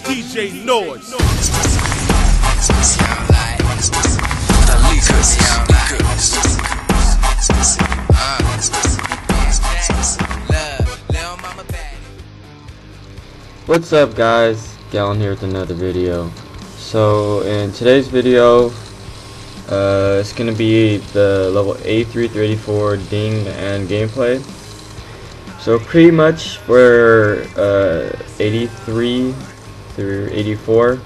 DJ Noise. What's up guys, Galarn here with another video. So in today's video, uh, it's gonna be the level A3 through 84 ding and gameplay. So pretty much for uh, 83 through 84,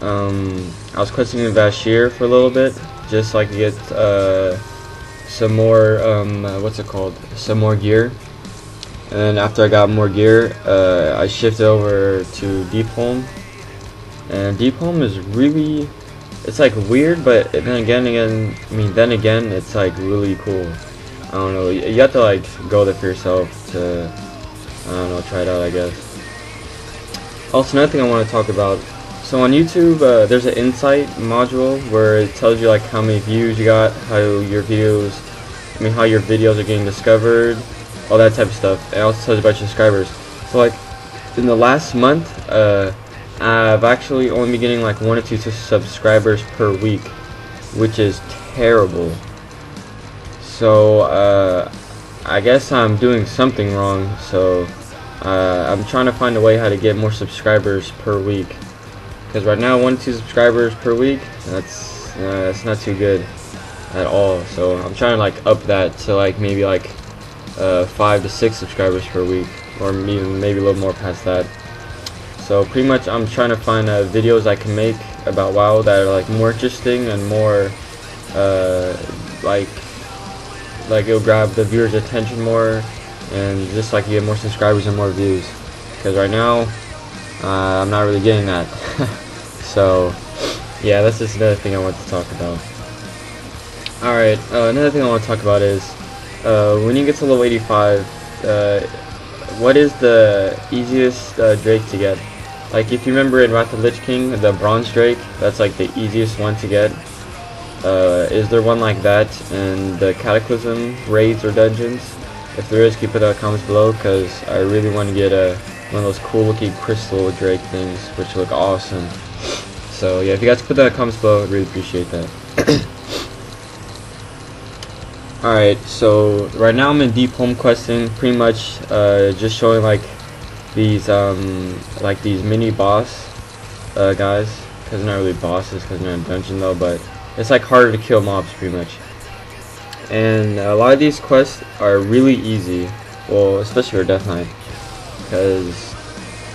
um, I was questing in Vashj'ir for a little bit, just so I could get uh, some more, um, uh, what's it called, some more gear. And then after I got more gear, uh, I shifted over to Deepholm. And Deepholm is really, it's like weird, but then again, again, I mean, then again, it's like really cool. I don't know, you you have to like go there for yourself to, I don't know, try it out, I guess. Also, another thing I want to talk about. So on YouTube, uh, there's an insight module where it tells you like how many views you got, how your videos, I mean, how your videos are getting discovered, all that type of stuff. It also tells you about your subscribers. So like in the last month, uh, I've actually only been getting like one or two subscribers per week, which is terrible. So uh, I guess I'm doing something wrong. So uh, I'm trying to find a way how to get more subscribers per week. Because right now, one two subscribers per week, that's uh, that's not too good at all. So I'm trying to like up that to like maybe like uh, five to six subscribers per week, or even maybe a little more past that. So pretty much, I'm trying to find uh, videos I can make about WoW that are like more interesting and more uh, like like it'll grab the viewers' attention more, and just like you get more subscribers and more views. Because right now, uh, I'm not really getting that. so yeah, that's just another thing I want to talk about. Alright, uh, another thing I want to talk about is uh, when you get to level 85, uh, what is the easiest uh, Drake to get? Like if you remember in Wrath of Lich King, the Bronze Drake, that's like the easiest one to get. Uh, is there one like that in the Cataclysm raids or dungeons? If there is, keep it in the comments below because I really want to get a one of those cool looking crystal Drake things, which look awesome. So yeah, if you guys put that in the comments below, I'd really appreciate that. Alright, so right now I'm in Deepholm questing, pretty much uh, just showing like these um like these mini boss uh, guys, because they're not really bosses because they're in a dungeon though, but it's like harder to kill mobs pretty much. And a lot of these quests are really easy, well especially for Death Knight, because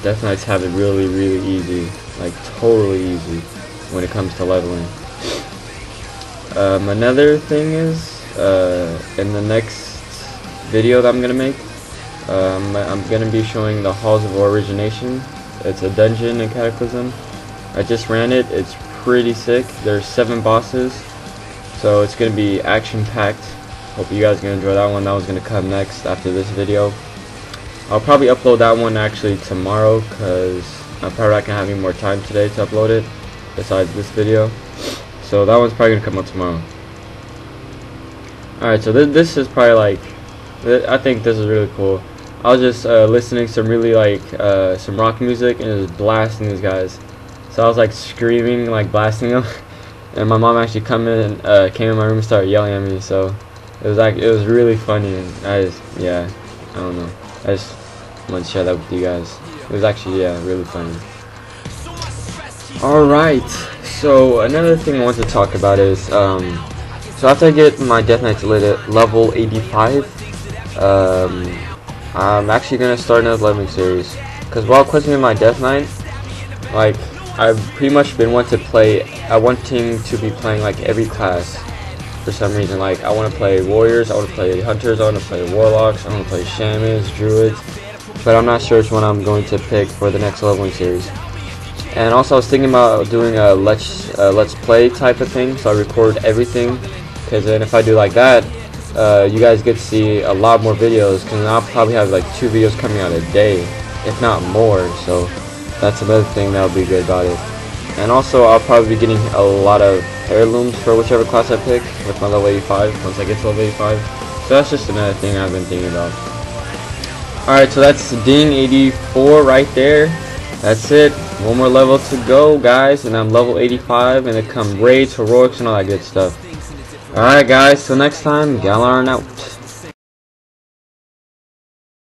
Death Knights have it really really easy, like totally easy when it comes to leveling. Um, another thing is uh, in the next video that I'm gonna make um, I'm gonna be showing the Halls of Origination. It's a dungeon in Cataclysm. I just ran it. It's pretty sick. There's seven bosses so it's gonna be action packed hope you guys gonna enjoy that one that was gonna come next after this video I'll probably upload that one actually tomorrow because I'm probably not gonna have any more time today to upload it besides this video so that one's probably gonna come out tomorrow Alright, so th this is probably like, th I think this is really cool. I was just uh, listening to some really like, uh, some rock music and just blasting these guys. So I was like screaming, like blasting them. and my mom actually come in, uh, came in my room and started yelling at me, so it was like, it was really funny and I just, yeah, I don't know. I just wanted to share that with you guys. It was actually, yeah, really funny. Alright, so another thing I want to talk about is, um, so after I get my Death Knight to level 85, um, I'm actually gonna start another leveling series. Cause while questing my Death Knight, like I've pretty much been wanting to play, I wanting to be playing like every class for some reason. Like I want to play warriors, I want to play hunters, I want to play warlocks, I want to play shamans, druids, but I'm not sure which one I'm going to pick for the next leveling series. And also I was thinking about doing a let's let's play type of thing, so I record everything because then if I do like that, uh, you guys get to see a lot more videos, because I'll probably have like two videos coming out a day, if not more, so that's another thing that'll be good about it. And also, I'll probably be getting a lot of heirlooms for whichever class I pick with my level 85, once I get to level 85. So that's just another thing I've been thinking about. Alright, so that's Ding 84 right there. That's it. One more level to go, guys, and I'm level 85, and it come raids, heroics, and all that good stuff. Alright, guys, till next time, Galarn out.